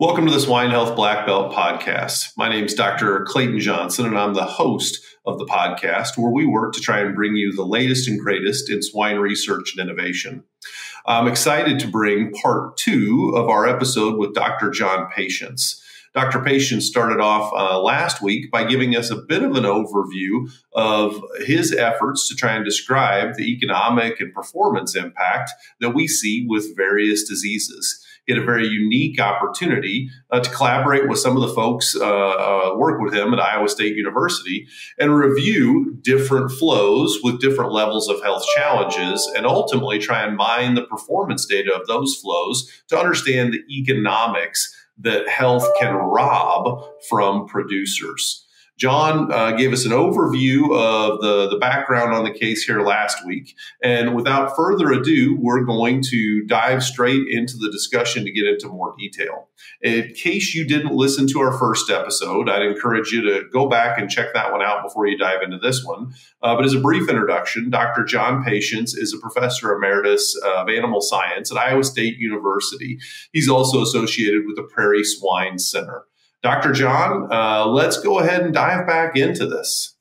Welcome to this Swine Health Black Belt podcast. My name is Dr. Clayton Johnson, and I'm the host of the podcast where we work to try and bring you the latest and greatest in swine research and innovation. I'm excited to bring part two of our episode with Dr. John Patience. Dr. Patience started off uh, last week by giving us a bit of an overview of his efforts to try and describe the economic and performance impact that we see with various diseases he had a very unique opportunity uh, to collaborate with some of the folks uh, uh, work with him at Iowa State University and review different flows with different levels of health challenges and ultimately try and mine the performance data of those flows to understand the economics that health can rob from producers. John uh, gave us an overview of the, the background on the case here last week. And without further ado, we're going to dive straight into the discussion to get into more detail. In case you didn't listen to our first episode, I'd encourage you to go back and check that one out before you dive into this one. Uh, but as a brief introduction, Dr. John Patience is a professor emeritus of animal science at Iowa State University. He's also associated with the Prairie Swine Center. Dr. John, uh, let's go ahead and dive back into this.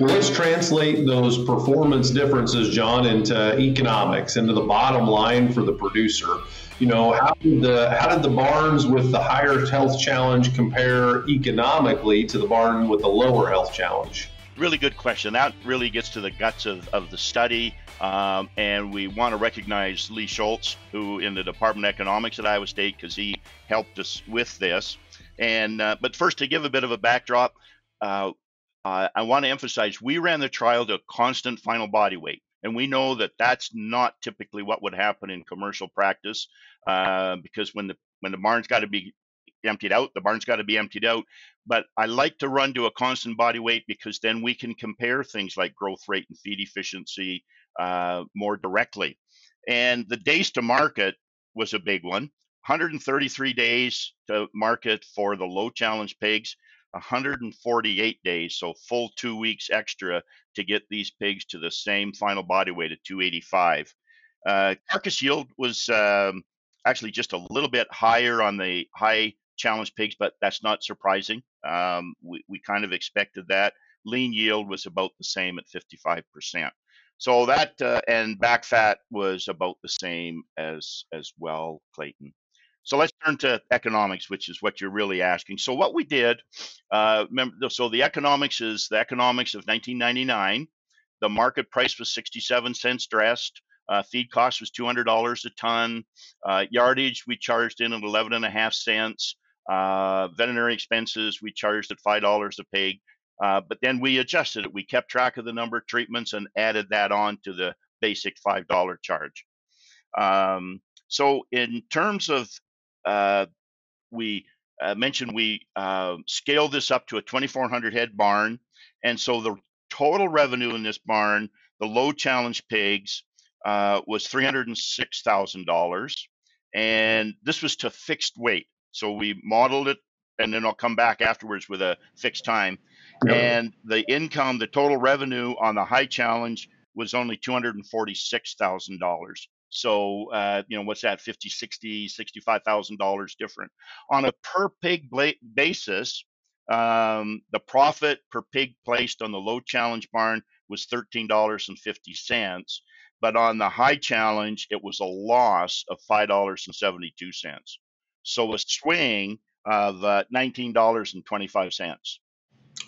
Well, let's translate those performance differences, John, into economics, into the bottom line for the producer. You know, how did the how did the barns with the higher health challenge compare economically to the barn with the lower health challenge? Really good question. That really gets to the guts of, of the study. Um, and we want to recognize Lee Schulz, who in the Department of Economics at Iowa State, because he helped us with this. And uh, but first, to give a bit of a backdrop, uh, uh, I want to emphasize we ran the trial to constant final body weight, and we know that that's not typically what would happen in commercial practice, uh, because when the when the barn's got to be emptied out. The barn's got to be emptied out. But I like to run to a constant body weight because then we can compare things like growth rate and feed efficiency uh, more directly. And the days to market was a big one 133 days to market for the low challenge pigs. 148 days, so full two weeks extra to get these pigs to the same final body weight of 285. Uh, carcass yield was um, actually just a little bit higher on the high challenge pigs, but that's not surprising. Um, we, we kind of expected that. Lean yield was about the same at 55%. So that uh, and back fat was about the same as as well, Clayton. So let's turn to economics, which is what you're really asking. So what we did, uh, remember, so the economics is the economics of 1999. The market price was 67 cents dressed. Uh, feed cost was $200 a ton. Uh, yardage we charged in at 11 and a half cents. Uh, veterinary expenses, we charged at $5 a pig. Uh, but then we adjusted it. We kept track of the number of treatments and added that on to the basic $5 charge. Um, so, in terms of, uh, we uh, mentioned we uh, scaled this up to a 2,400 head barn. And so the total revenue in this barn, the low challenge pigs, uh, was $306,000. And this was to fixed weight. So we modeled it, and then I'll come back afterwards with a fixed time. Yeah. And the income, the total revenue on the high challenge was only $246,000. So, uh, you know, what's that? 50, 60, $65,000 different. On a per pig basis, um, the profit per pig placed on the low challenge barn was $13.50. But on the high challenge, it was a loss of $5.72. So a swing of uh, $19.25.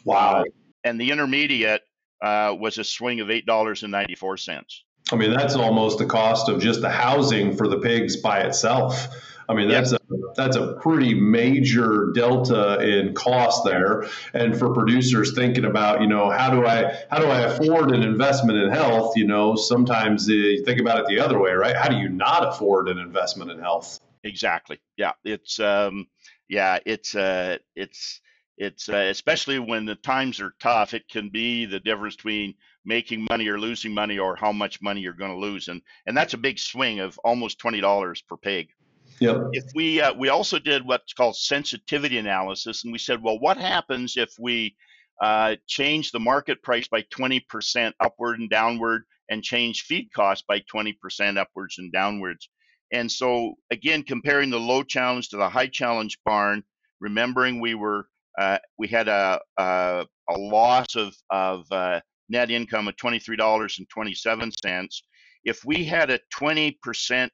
Wow. Uh, and the intermediate uh, was a swing of $8.94. I mean, that's almost the cost of just the housing for the pigs by itself. I mean, that's yep. a that's a pretty major delta in cost there. And for producers thinking about, you know, how do I how do I afford an investment in health? You know, sometimes you think about it the other way, right? How do you not afford an investment in health? Exactly. Yeah. It's um yeah, it's uh it's it's uh, especially when the times are tough, it can be the difference between making money or losing money or how much money you're going to lose and and that's a big swing of almost $20 per pig. Yep. If we uh, we also did what's called sensitivity analysis and we said, well, what happens if we uh, change the market price by 20% upward and downward, and change feed costs by 20% upwards and downwards. And so, again, comparing the low challenge to the high challenge barn, remembering we were uh, we had a, a, a loss of, of uh, net income of $23.27. If we had a 20%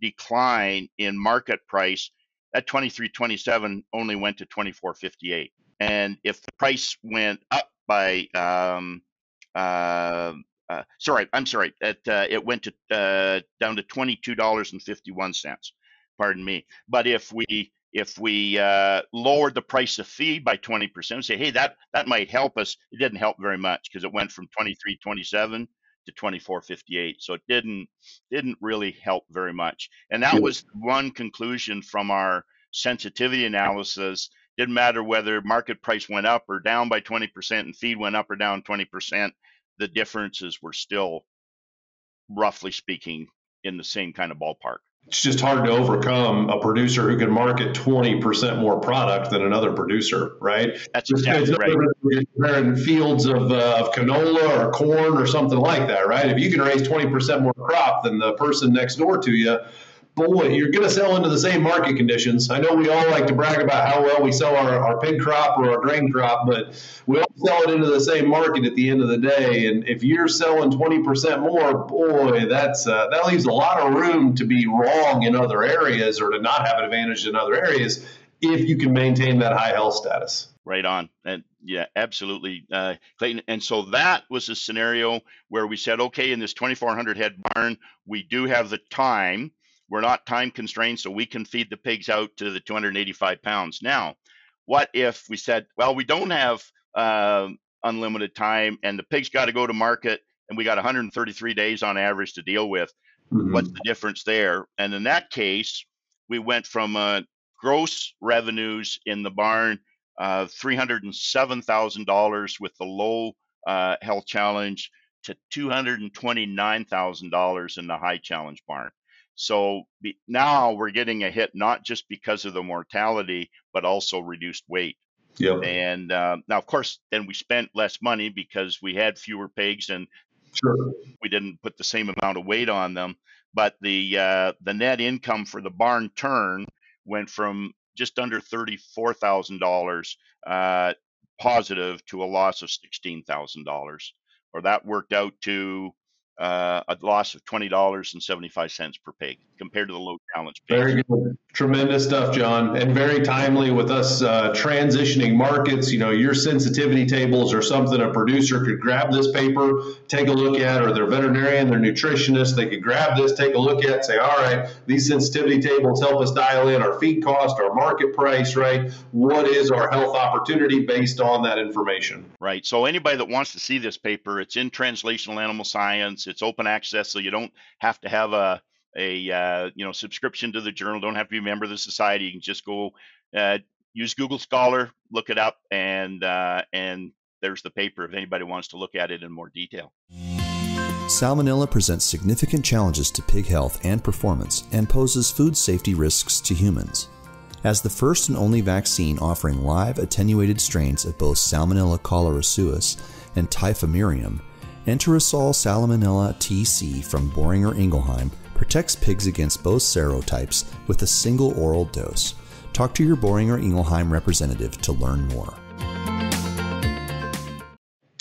decline in market price, that 23.27 only went to 24.58. And if the price went up by, um, uh, uh, sorry, I'm sorry, it, uh, it went to uh, down to $22.51. Pardon me. But if we if we uh, lowered the price of feed by 20%, say, hey, that, that might help us. It didn't help very much because it went from 23.27 to 24.58. So it didn't didn't really help very much. And that was one conclusion from our sensitivity analysis. Didn't matter whether market price went up or down by 20% and feed went up or down 20%. The differences were still, roughly speaking, in the same kind of ballpark it's just hard to overcome a producer who can market 20% more product than another producer, right? That's exactly it's right. Comparing fields of, uh, of canola or corn or something like that, right? If you can raise 20% more crop than the person next door to you, boy, you're going to sell into the same market conditions. I know we all like to brag about how well we sell our, our pig crop or our grain crop, but we all sell it into the same market at the end of the day. And if you're selling 20% more, boy, that's uh, that leaves a lot of room to be wrong in other areas or to not have an advantage in other areas if you can maintain that high health status. Right on. And yeah, absolutely, uh, Clayton. And so that was a scenario where we said, okay, in this 2,400 head barn, we do have the time we're not time constrained, so we can feed the pigs out to the 285 pounds. Now, what if we said, well, we don't have uh, unlimited time and the pigs got to go to market and we got 133 days on average to deal with? Mm-hmm. What's the difference there? And in that case, we went from uh, gross revenues in the barn uh, $307,000 with the low uh, health challenge to $229,000 in the high challenge barn. So be, now we're getting a hit not just because of the mortality, but also reduced weight. Yep. And uh, now, of course, then we spent less money because we had fewer pigs and sure. we didn't put the same amount of weight on them. But the uh, the net income for the barn turn went from just under thirty four thousand uh, dollars positive to a loss of sixteen thousand dollars, or that worked out to uh, a loss of twenty dollars and seventy five cents per pig compared to the low challenge pig. Very good, tremendous stuff, John, and very timely with us uh, transitioning markets. You know, your sensitivity tables are something a producer could grab this paper, take a look at, or their veterinarian, their nutritionist, they could grab this, take a look at, say, all right, these sensitivity tables help us dial in our feed cost, our market price, right? What is our health opportunity based on that information? Right. So anybody that wants to see this paper, it's in translational animal science it's open access, so you don't have to have a a uh, you know subscription to the journal. Don't have to be a member of the society. You can just go uh, use Google Scholar, look it up, and uh, and there's the paper if anybody wants to look at it in more detail. Salmonella presents significant challenges to pig health and performance and poses food safety risks to humans. As the first and only vaccine offering live attenuated strains of both Salmonella cholerae suis and Typhimurium, Enterisol Salmonella TC from Boehringer Ingelheim protects pigs against both serotypes with a single oral dose. Talk to your Boehringer Ingelheim representative to learn more.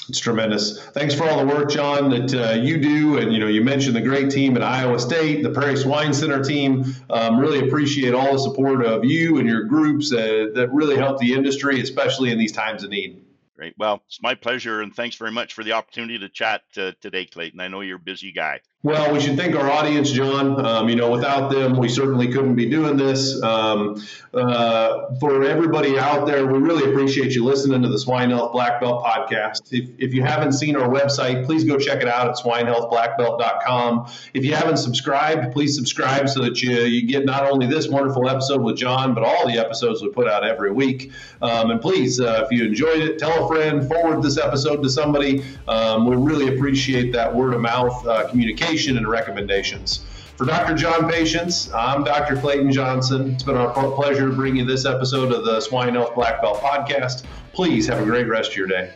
It's tremendous. Thanks for all the work, John, that uh, you do. And you know, you mentioned the great team at Iowa State, the Prairie Swine Center team. Um, really appreciate all the support of you and your groups uh, that really help the industry, especially in these times of need. Great. Well, it's my pleasure, and thanks very much for the opportunity to chat uh, today, Clayton. I know you're a busy guy. Well, we should thank our audience, John. Um, you know, without them, we certainly couldn't be doing this. Um, uh, for everybody out there, we really appreciate you listening to the Swine Health Black Belt podcast. If, if you haven't seen our website, please go check it out at swinehealthblackbelt.com. If you haven't subscribed, please subscribe so that you, you get not only this wonderful episode with John, but all the episodes we put out every week. Um, and please, uh, if you enjoyed it, tell a friend, forward this episode to somebody. Um, we really appreciate that word of mouth uh, communication and recommendations. For Dr. John Patience, I'm Dr. Clayton Johnson. It's been our pleasure to bring you this episode of the Swine Health Black Belt podcast. Please have a great rest of your day.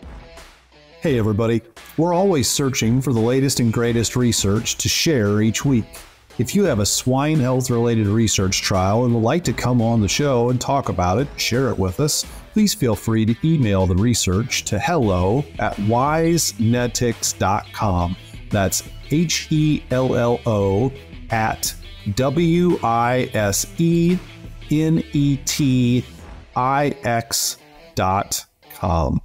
Hey, everybody. We're always searching for the latest and greatest research to share each week. If you have a swine health related research trial and would like to come on the show and talk about it, share it with us, please feel free to email the research to hello at wisenetix.com. That's H E L L O at W I S E N E T I X dot com.